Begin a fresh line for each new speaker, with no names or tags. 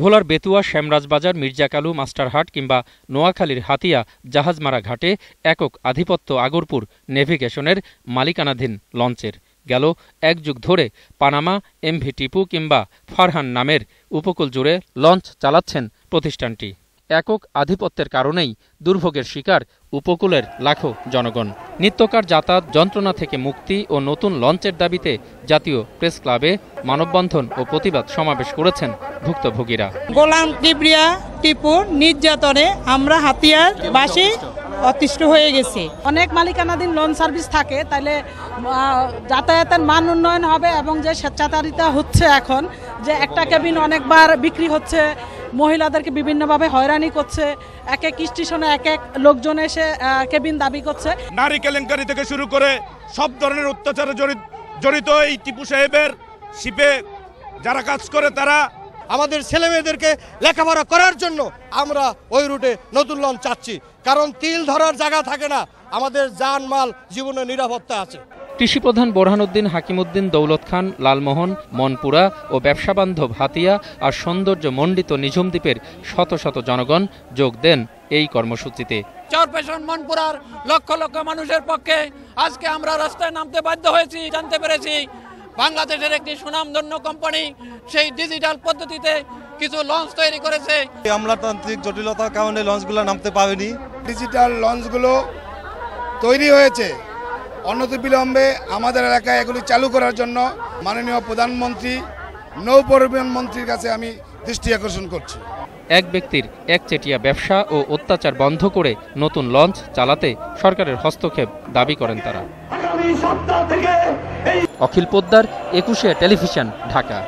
ভোলার বেতুয়া, শ্যামরাজবাজার, মির্জাকালু, মাস্টারহাট কিংবা নোয়াখালীর হাতিয়া জাহাজমারা ঘাটে একক আধিপত্য আগরপুর নেভিগেশনের মালিকানাধীন লঞ্চের। গেল এক যুগ ধরে পানামা, এমভি টিপু কিংবা ফারহান নামের উপকূল জুড়ে লঞ্চ চালাচ্ছেন প্রতিষ্ঠানটি। একক আধিপত্যের কারণেই দুর্ভোগের শিকার উপকূলের লাখো জনগণ। নিত্যকার যাতায়াত যন্ত্রণা থেকে মুক্তি ও নতুন লঞ্চের দাবিতে জাতীয় প্রেস ক্লাবে মানববন্ধন ও প্রতিবাদ সমাবেশ করেছেন ভুক্তভোগীরা।
গোলাম কিবরিয়া টিপু নির্যাতনে আমরা হাতিয়ার বাসে অতিষ্ঠ হয়ে গেছি।
অনেক মালিকানাধীন লোন সার্ভিস থাকে তাহলে যাতায়াতের মান উন্নয়ন হবে এবং যে স্বেচ্ছাচারিতা হচ্ছে এখন যে একটা কেবিন অনেকবার বিক্রি হচ্ছে মহিলাদেরকে বিভিন্নভাবে হয়রানি করছে, এক এক স্টেশনে এক এক লোকজন এসে কেবিন দাবি করছে।
নারী কেলেঙ্কারি থেকে শুরু করে সব ধরনের অত্যাচারে জড়ি- জড়িত এই টিপু সাহেবের শিপে যারা কাজ করে, তারা
আমাদের ছেলে মেয়েদেরকে লেখাপড়া করার জন্য আমরা ওই রুটে নতুন লঞ্চ চাচ্ছি। কারণ তিল ধরার জায়গা থাকে না, আমাদের যান মাল জীবনের নিরাপত্তা আছে।
কৃষিপ্রধান বোরহানুদ্দিন হাকিমুদ্দিন দৌলত খান লালমোহন মনপুরা ও ব্যবসাবান্ধব হাতিয়া আর সৌন্দর্য মণ্ডিত নিঝুম দ্বীপের শত শত জনগণ যোগ দেন এই কর্মসূচিতে।
চরপেশন মনপুরার লক্ষ লক্ষ মানুষের পক্ষে আজকে আমরা রাস্তায় নামতে বাধ্য হয়েছি জানতে পেরেছি। বাংলাদেশের একটি সুনামধন্য কোম্পানি সেই ডিজিটাল পদ্ধতিতে কিছু লঞ্চ তৈরি করেছে।
আমলাতান্ত্রিক জটিলতার কারণে লঞ্চগুলো নামতে পারেনি।
ডিজিটাল লঞ্চগুলো তৈরি হয়েছে। অনতিবিলম্বে আমাদের এলাকায় এগুলি চালু করার জন্য মাননীয় প্রধানমন্ত্রী নৌ পরিবহন মন্ত্রীর কাছে আমি দৃষ্টি আকর্ষণ করছি।
এক ব্যক্তির একচেটিয়া ব্যবসা ও অত্যাচার বন্ধ করে নতুন লঞ্চ চালাতে সরকারের হস্তক্ষেপ দাবি করেন তারা। অখিল পোদ্দার একুশে টেলিভিশন ঢাকা।